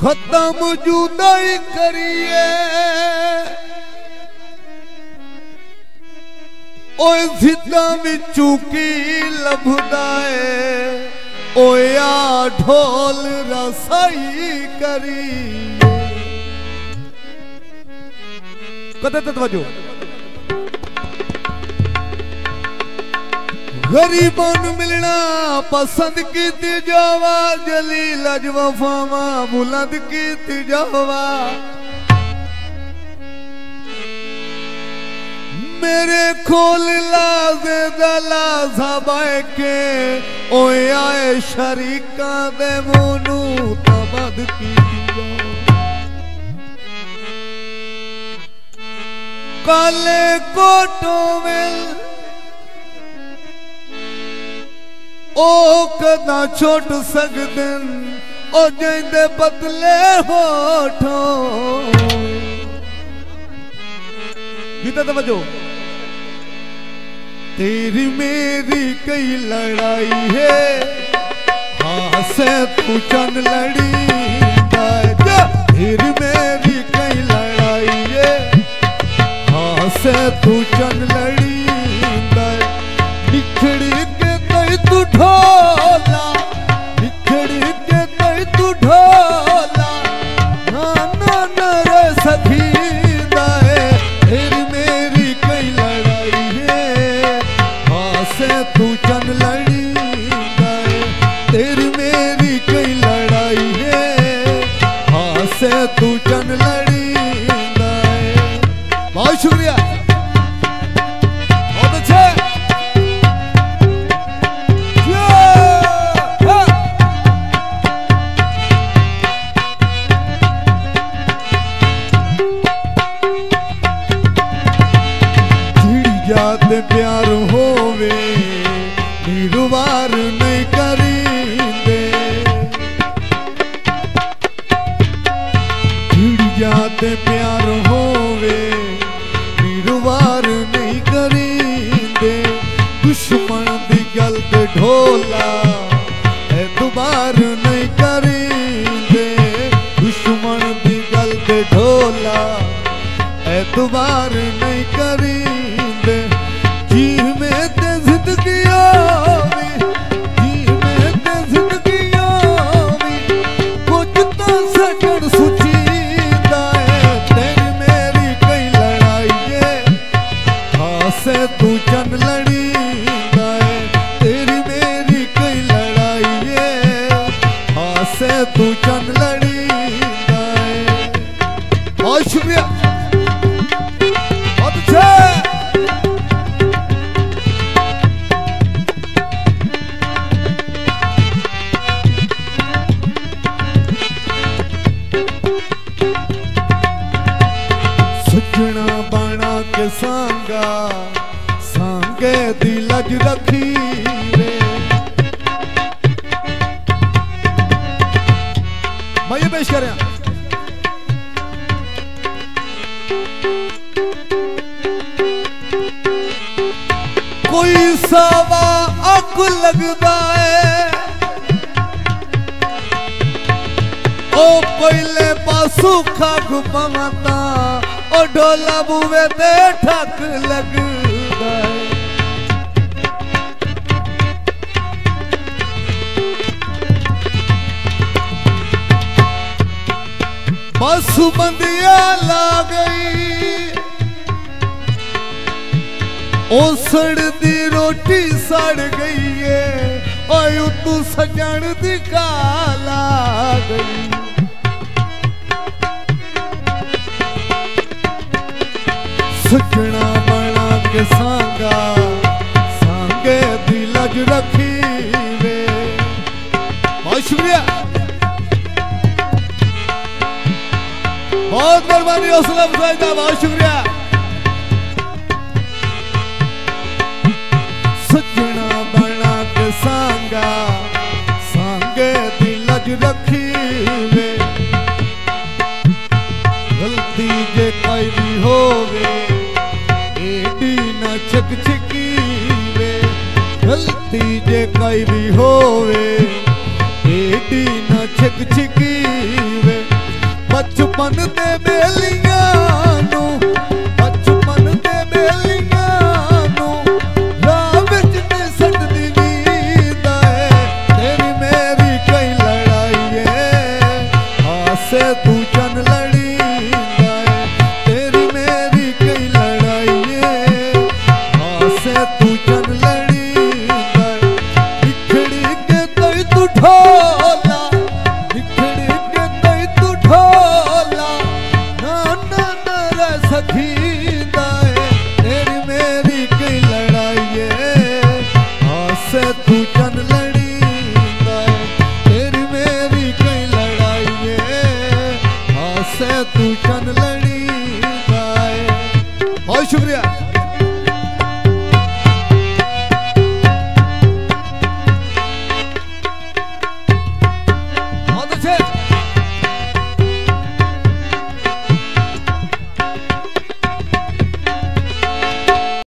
खत्म जुदाई करिए ओए जिदा विचू की लभदा है ओया ढोल रसाई करी कदे तवजो ਗਰੀਬਾਂ ਨੂੰ ਮਿਲਣਾ, ਪਸੰਦ ਕੀਤੀ ਜਾਵਾ, ਜਲੀਲ ਅਜ ਵਫਾਵਾ ਬੁਲੰਦ ਕੀਤੀ ਜਾਵਾ। ਮੇਰੇ ਖੋਲ ਲਾਜ਼ੇ ਦਾ ਲਾਜ਼ਾ ਕੇ, ਓਏ ਆਏ ਸ਼ਰੀਕਾਂ ਦੇ ਮੂੰਹ ਨੂੰ ਤਬਦ ਕੀਤੀ ਜਾਵਾ। ਕਾਲੇ ਕੋਟੋਂ ਵੇਲ ਉਹ ਕਦਾਂ ਛੁੱਟ ਸਕਦਨ ਉਹ ਜਿੰਦੇ ਪਤਲੇ ਹੋਠੋਂ ਗੀਤਾ ਤਵਜੋ तेरी मेरी कई लड़ाई है हाँ से तू चन लड़ी तेरी मेरी कई लड़ाई है हाँ से तू चन लड़ी बिखड़ी के तई तू ढोला बिखड़ी के तू ढोला जात प्यार होवे निरुवार नहीं करी दे जात प्यार होवे निरुवार नहीं करी दे दुश्मन दी गलत ढोला है दोबार नहीं करी। हाँ से तू चन लड़ी है तेरी मेरी कई लड़ाई है हाँ से तू चन लड़ी है बहुत शुक्रिया लाज रखी मैं पेश कर रहा कोई सवा अख लगता है। ओ कोयले पासू खाक पवता, ओ ढोला बुवे ते ठक लगता है। बस ला गई। ओसड़ दी रोटी सड़ गई है और तू सजन दी काला गई। सजना बना के सांगा, सांगे दी लज रखी मेहरबानी अफजाई का बहुत शुक्रिया सजना बना के सांगा, सांगे दी लज रखी वे। गलती जे कोई भी होवे, एडी ना छक छिकी वे। गलती जे कोई भी होवे, एडी ना छक छिकी chamando de Belinha ਰੇ